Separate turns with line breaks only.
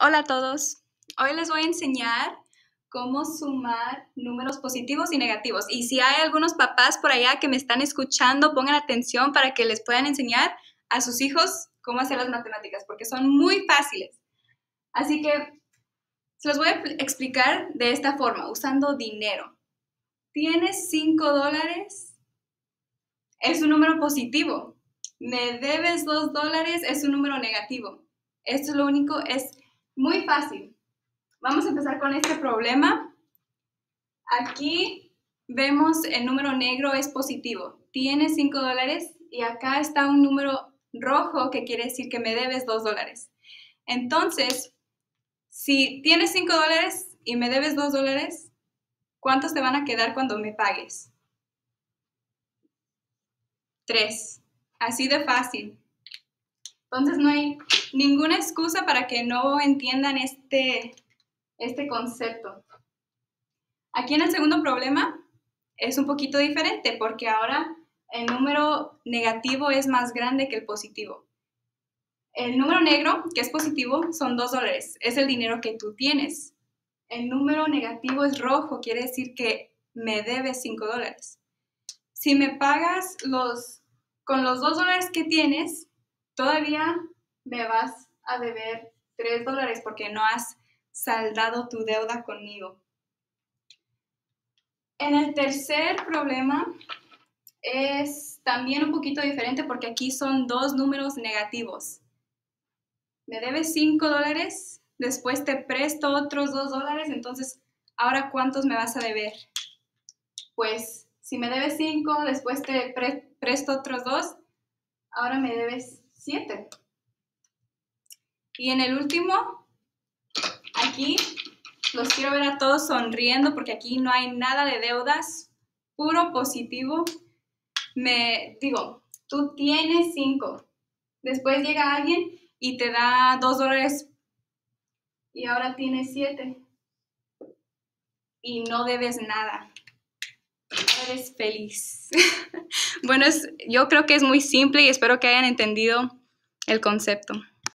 Hola a todos. Hoy les voy a enseñar cómo sumar números positivos y negativos. Y si hay algunos papás por allá que me están escuchando, pongan atención para que les puedan enseñar a sus hijos cómo hacer las matemáticas, porque son muy fáciles. Así que se los voy a explicar de esta forma, usando dinero. Tienes 5 dólares, es un número positivo. Me debes 2 dólares, es un número negativo. Esto es lo único, es muy fácil. Vamos a empezar con este problema. Aquí vemos el número negro es positivo. Tiene 5 dólares y acá está un número rojo que quiere decir que me debes 2 dólares. Entonces, si tienes 5 dólares y me debes 2 dólares, ¿cuántos te van a quedar cuando me pagues? 3. Así de fácil. Entonces no hay ninguna excusa para que no entiendan este, este concepto. Aquí en el segundo problema es un poquito diferente porque ahora el número negativo es más grande que el positivo. El número negro, que es positivo, son 2 dólares. Es el dinero que tú tienes. El número negativo es rojo, quiere decir que me debes 5 dólares. Si me pagas los, con los 2 dólares que tienes, todavía me vas a deber 3 dólares porque no has saldado tu deuda conmigo. En el tercer problema es también un poquito diferente porque aquí son dos números negativos. Me debes 5 dólares, después te presto otros 2 dólares, entonces, ¿ahora cuántos me vas a deber? Pues si me debes 5, después te presto otros 2, ahora me debes 7. Y en el último, aquí los quiero ver a todos sonriendo porque aquí no hay nada de deudas, puro positivo. Me digo, tú tienes 5. Después llega alguien y te da 2 dólares y ahora tienes 7. Y no debes nada eres feliz. bueno, yo creo que es muy simple y espero que hayan entendido el concepto.